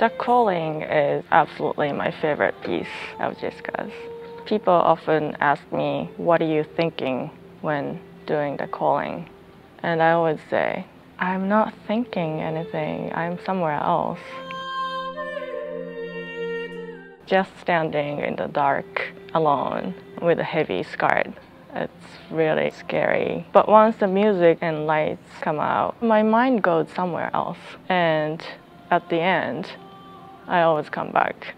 The calling is absolutely my favorite piece of Jessica's. People often ask me, What are you thinking when doing the calling? And I always say, I'm not thinking anything, I'm somewhere else. Just standing in the dark alone with a heavy skirt. It's really scary. But once the music and lights come out, my mind goes somewhere else. And at the end, I always come back.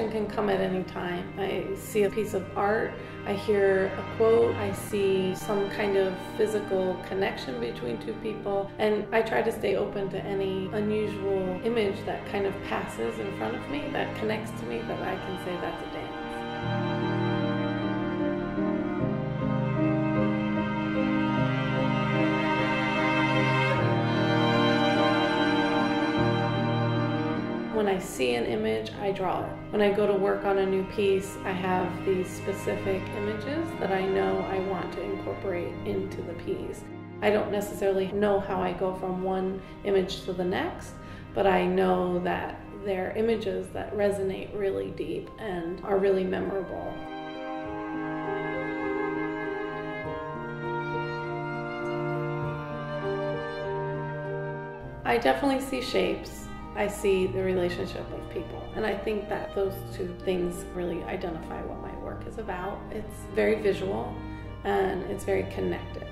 Inspiration can come at any time. I see a piece of art, I hear a quote, I see some kind of physical connection between two people, and I try to stay open to any unusual image that kind of passes in front of me that connects to me that I can say that's When I see an image, I draw it. When I go to work on a new piece, I have these specific images that I know I want to incorporate into the piece. I don't necessarily know how I go from one image to the next, but I know that they're images that resonate really deep and are really memorable. I definitely see shapes. I see the relationship of people. And I think that those two things really identify what my work is about. It's very visual and it's very connected.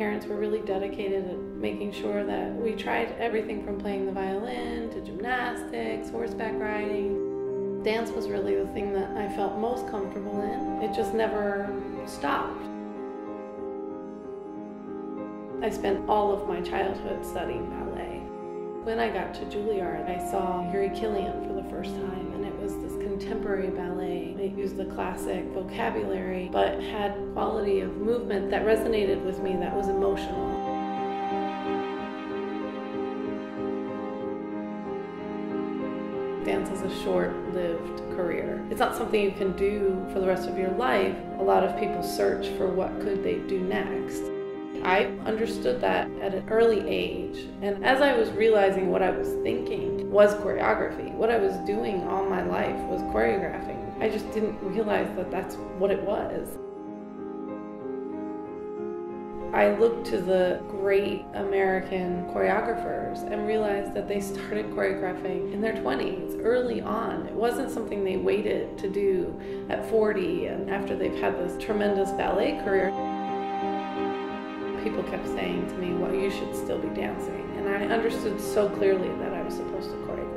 Parents were really dedicated at making sure that we tried everything from playing the violin to gymnastics, horseback riding. Dance was really the thing that I felt most comfortable in. It just never stopped. I spent all of my childhood studying ballet. When I got to Juilliard, I saw Jiří Kylián for the first time, and it was this contemporary ballet. It used the classic vocabulary, but had quality of movement that resonated with me, that was emotional. Dance is a short lived career. It's not something you can do for the rest of your life. A lot of people search for what could they do next. I understood that at an early age. And as I was realizing what I was thinking was choreography, what I was doing all my life was choreographing. I just didn't realize that that's what it was. I looked to the great American choreographers and realized that they started choreographing in their 20s, early on. It wasn't something they waited to do at 40 and after they've had this tremendous ballet career people kept saying to me, well, you should still be dancing. And I understood so clearly that I was supposed to choreograph.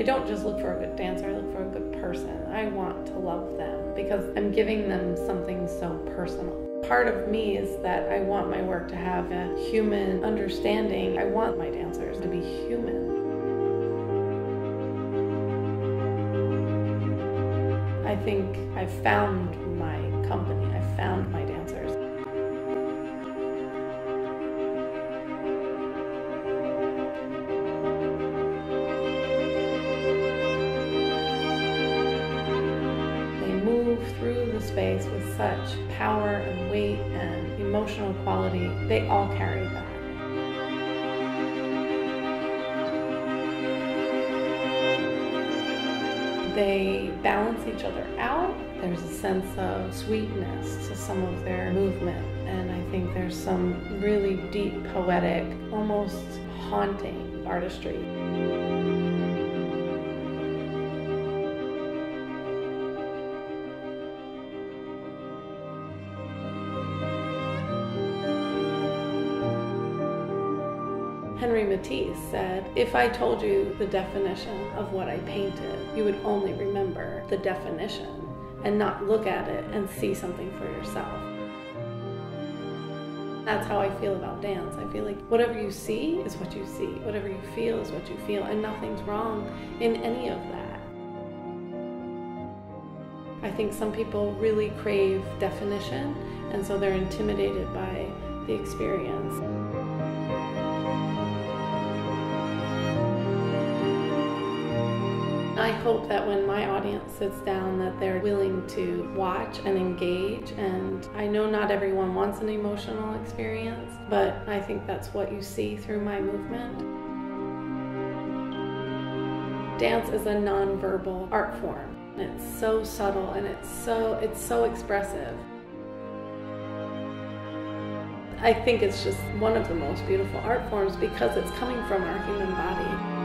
I don't just look for a good dancer, I look for a good person. I want to love them because I'm giving them something so personal. Part of me is that I want my work to have a human understanding. I want my dancers to be human. I think I found my emotional quality, they all carry that. They balance each other out. There's a sense of sweetness to some of their movement, and I think there's some really deep, poetic, almost haunting artistry. Henri Matisse said, If I told you the definition of what I painted, you would only remember the definition and not look at it and see something for yourself. That's how I feel about dance. I feel like whatever you see is what you see, whatever you feel is what you feel, and nothing's wrong in any of that. I think some people really crave definition, and so they're intimidated by the experience. I hope that when my audience sits down that they're willing to watch and engage and I know not everyone wants an emotional experience, but I think that's what you see through my movement. Dance is a nonverbal art form. It's so subtle and it's so it's so expressive. I think it's just one of the most beautiful art forms because it's coming from our human body.